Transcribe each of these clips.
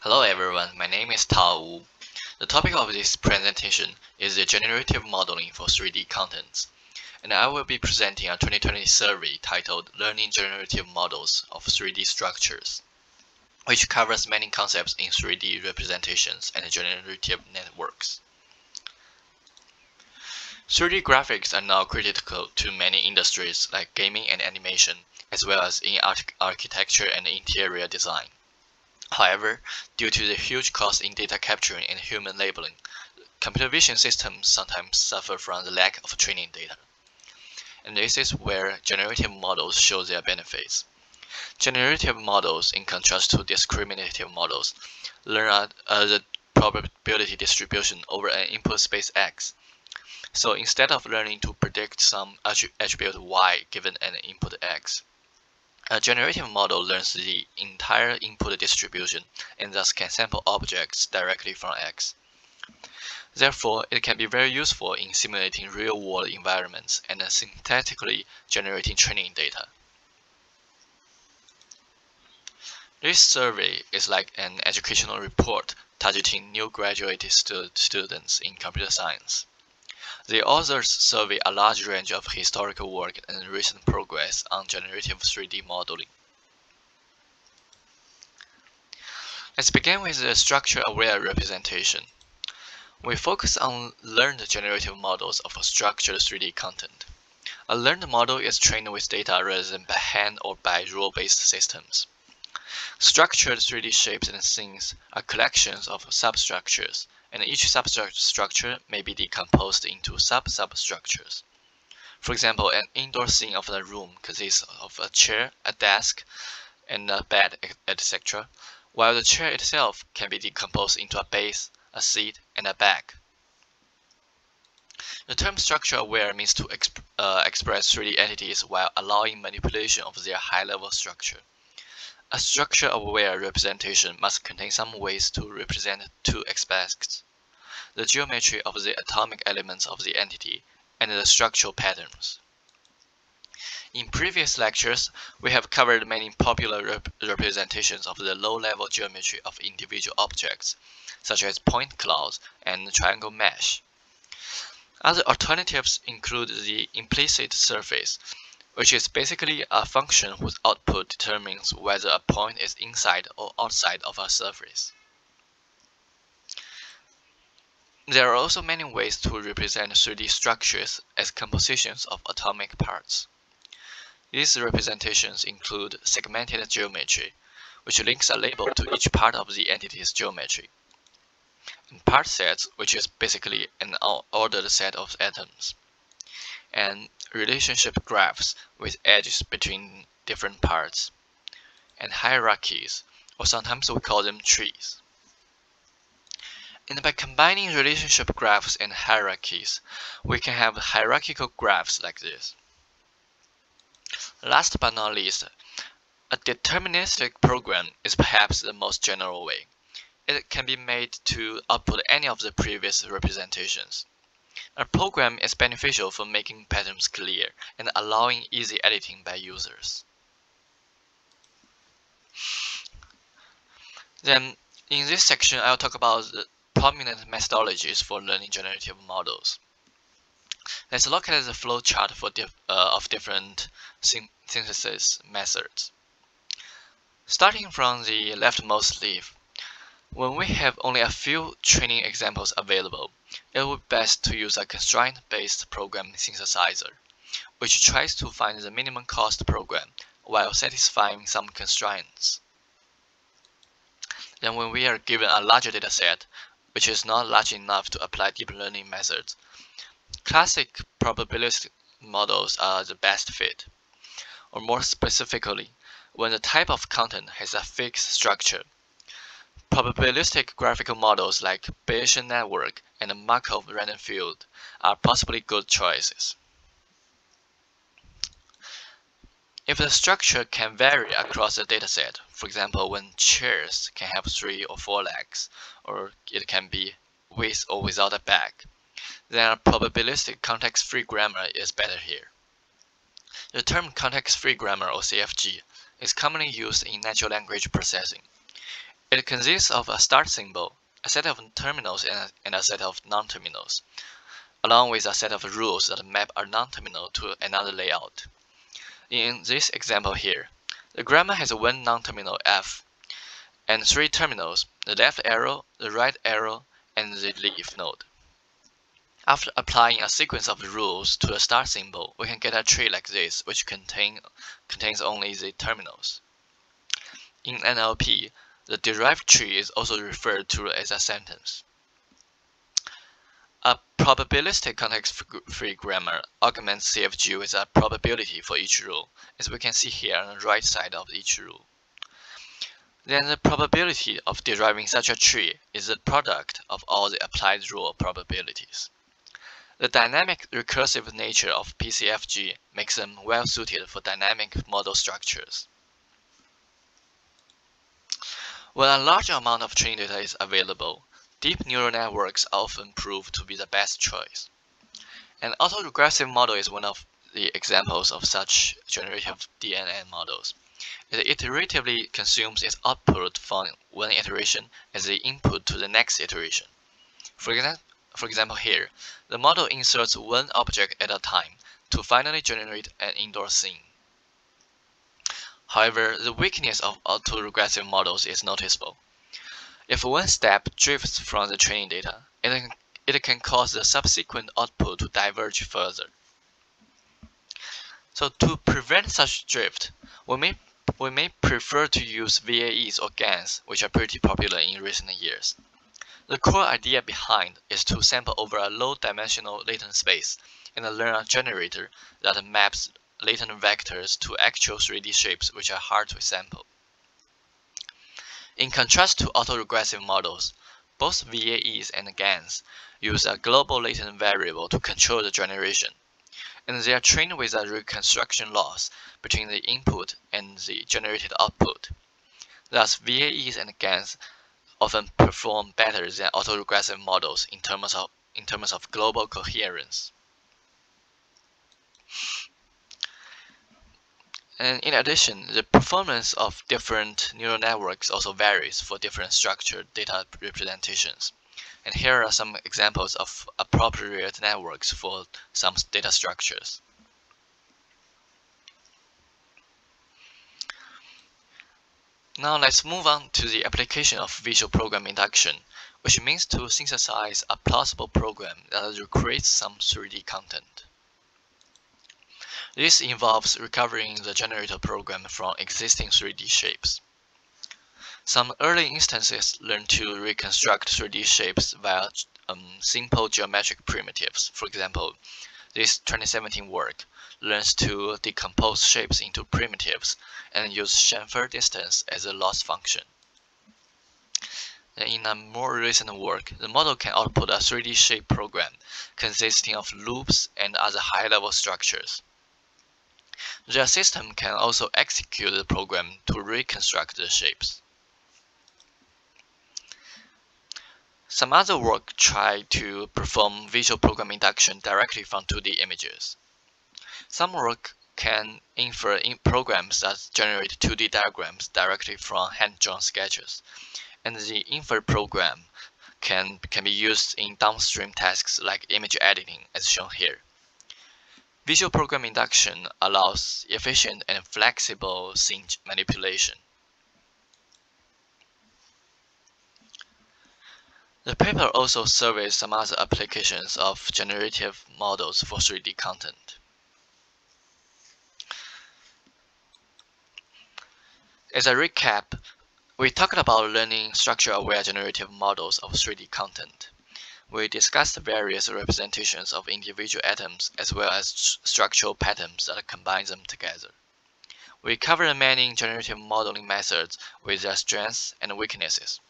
Hello everyone, my name is Tao Wu. The topic of this presentation is the generative modeling for 3D contents, and I will be presenting a 2020 survey titled Learning Generative Models of 3D Structures, which covers many concepts in 3D representations and generative networks. 3D graphics are now critical to many industries like gaming and animation, as well as in arch architecture and interior design. However, due to the huge cost in data capturing and human labeling, computer vision systems sometimes suffer from the lack of training data. And this is where generative models show their benefits. Generative models, in contrast to discriminative models, learn uh, the probability distribution over an input space X. So instead of learning to predict some attribute Y given an input X, a generative model learns the entire input distribution and thus can sample objects directly from X. Therefore, it can be very useful in simulating real-world environments and synthetically generating training data. This survey is like an educational report targeting new graduate stu students in computer science. The authors survey a large range of historical work and recent progress on generative 3D modeling. Let's begin with the structure-aware representation. We focus on learned generative models of structured 3D content. A learned model is trained with data rather than by hand or by rule-based systems. Structured 3D shapes and scenes are collections of substructures and each substructure may be decomposed into sub-substructures. For example, an indoor scene of a room consists of a chair, a desk, and a bed, etc., while the chair itself can be decomposed into a base, a seat, and a bag. The term structure-aware means to exp uh, express 3D entities while allowing manipulation of their high-level structure. A structure-aware representation must contain some ways to represent two aspects the geometry of the atomic elements of the entity, and the structural patterns. In previous lectures, we have covered many popular rep representations of the low-level geometry of individual objects, such as point clouds and triangle mesh. Other alternatives include the implicit surface, which is basically a function whose output determines whether a point is inside or outside of a surface. There are also many ways to represent 3D structures as compositions of atomic parts. These representations include segmented geometry, which links a label to each part of the entity's geometry, and part sets, which is basically an ordered set of atoms, and relationship graphs with edges between different parts, and hierarchies, or sometimes we call them trees. And by combining relationship graphs and hierarchies, we can have hierarchical graphs like this. Last but not least, a deterministic program is perhaps the most general way. It can be made to output any of the previous representations. A program is beneficial for making patterns clear and allowing easy editing by users. Then, in this section, I'll talk about the prominent methodologies for learning generative models. Let's look at the flowchart for uh, of different synthesis methods. Starting from the leftmost leaf, when we have only a few training examples available, it would be best to use a constraint-based program synthesizer, which tries to find the minimum cost program while satisfying some constraints. Then when we are given a larger dataset, which is not large enough to apply deep learning methods. Classic probabilistic models are the best fit. Or more specifically, when the type of content has a fixed structure. Probabilistic graphical models like Bayesian network and Markov random field are possibly good choices. If the structure can vary across the dataset, for example, when chairs can have three or four legs, or it can be with or without a back, then a probabilistic context-free grammar is better here. The term context-free grammar or CFG is commonly used in natural language processing. It consists of a start symbol, a set of terminals and a set of non-terminals, along with a set of rules that map a non-terminal to another layout. In this example here, the grammar has one non-terminal f and three terminals, the left arrow, the right arrow, and the leaf node. After applying a sequence of rules to the start symbol, we can get a tree like this, which contain, contains only the terminals. In NLP, the derived tree is also referred to as a sentence. A probabilistic context-free grammar augments CFG with a probability for each rule, as we can see here on the right side of each rule. Then the probability of deriving such a tree is the product of all the applied rule probabilities. The dynamic recursive nature of PCFG makes them well suited for dynamic model structures. When a large amount of training data is available, deep neural networks often prove to be the best choice. An autoregressive model is one of the examples of such generative DNN models. It iteratively consumes its output from one iteration as the input to the next iteration. For example, for example here, the model inserts one object at a time to finally generate an indoor scene. However, the weakness of autoregressive models is noticeable. If one step drifts from the training data, it, it can cause the subsequent output to diverge further. So to prevent such drift, we may, we may prefer to use VAEs or GANs, which are pretty popular in recent years. The core idea behind is to sample over a low-dimensional latent space and learn a generator that maps latent vectors to actual 3D shapes which are hard to sample. In contrast to autoregressive models, both VAEs and GANs use a global latent variable to control the generation, and they are trained with a reconstruction loss between the input and the generated output. Thus, VAEs and GANs often perform better than autoregressive models in terms of, in terms of global coherence. And in addition, the performance of different neural networks also varies for different structured data representations. And here are some examples of appropriate networks for some data structures. Now let's move on to the application of visual program induction, which means to synthesize a plausible program that recreates some 3D content. This involves recovering the generator program from existing 3D shapes. Some early instances learn to reconstruct 3D shapes via um, simple geometric primitives. For example, this 2017 work learns to decompose shapes into primitives and use chamfer distance as a loss function. In a more recent work, the model can output a 3D shape program consisting of loops and other high-level structures. The system can also execute the program to reconstruct the shapes. Some other work try to perform visual program induction directly from 2D images. Some work can infer in programs that generate 2D diagrams directly from hand-drawn sketches, and the infer program can, can be used in downstream tasks like image editing as shown here. Visual program induction allows efficient and flexible scene manipulation. The paper also surveys some other applications of generative models for 3D content. As a recap, we talked about learning structure-aware generative models of 3D content. We discussed various representations of individual atoms as well as structural patterns that combine them together. We covered many generative modeling methods with their strengths and weaknesses.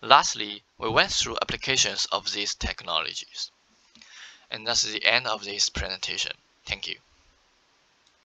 Lastly, we went through applications of these technologies. And that's the end of this presentation. Thank you.